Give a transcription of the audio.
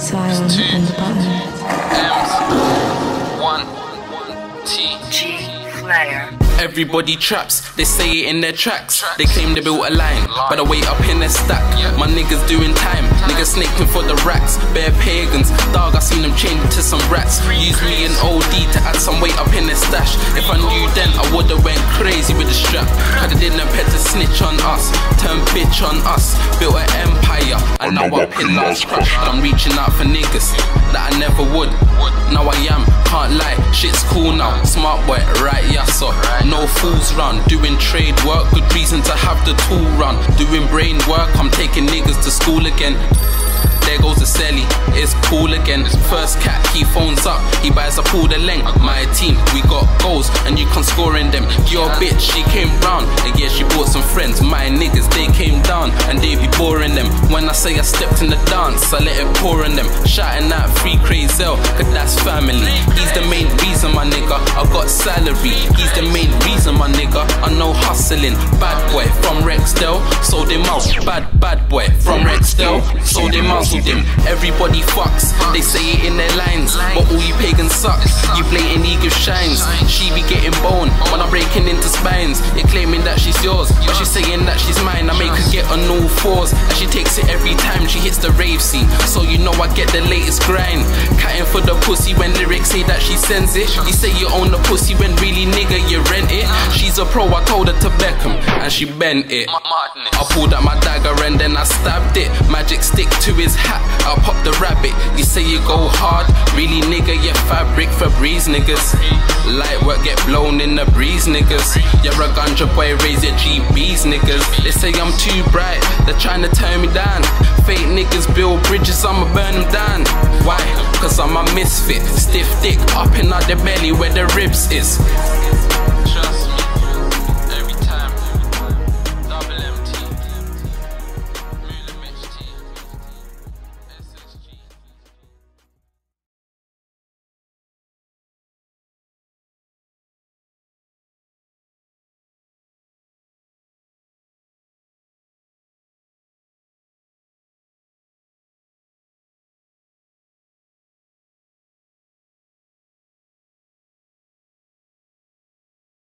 Zion and the button. M's. One. T. G. Everybody traps, they say it in their tracks. They claim they built a line, but I wait up in their stack. My niggas doing time, niggas snaking for the racks. Bare pagans, dog, I seen them change to some rats. Use me and OD to add some weight up in their stash. If I knew then, I would've went crazy with the strap. Had in them pet to snitch on us, turn bitch on us. Built an empire, and now I pillars crushed. I'm reaching out for niggas that I never would. Now I am, can't lie, shit's cool now. Smart boy, right, yeah, so. No fools run, doing trade work, good reason to have the tool run. Doing brain work, I'm taking niggas to school again. There goes the celly, it's cool again. First cat, he phones up, he buys a pool the length. My team, we got goals, and you can score in them. Your bitch, she came round, and yeah, she brought some friends. My niggas, they came down, and they be boring them. When I say I stepped in the dance, I let it pour in them. Shouting out free crazy, cause that's family. He's the main reason, my nigga. I got salary. He's the main reason, my nigga. I know hustling. Bad boy from Rexdale, sold they out. Bad, bad boy from Rexdale, so out. muzzled him. Everybody fucks, they say it in their lines. But all you pagans suck. You blatantly give shines. She be getting bone breaking into spines. You're claiming that she's yours, but she's saying that she's mine. I make her get on all fours, and she takes it every time she hits the rave scene. So you know I get the latest grind. Catting for the pussy when lyrics say that she sends it. You say you own the pussy when really nigga you rent it. She's a pro, I told her to Beckham, and she bent it. I pulled out my dagger and then I stabbed it. Magic stick to his hat, I popped the rabbit. You say you go hard, really nigga, you fabric for breeze niggas. Light work get blown in the breeze niggas. You're a ganja boy, raise your GBs niggas. They say I'm too bright, they're trying to turn me down. Fake niggas build bridges, I'ma burn them down. Why? Cause I'm a misfit, stiff dick up in out the belly where the ribs is.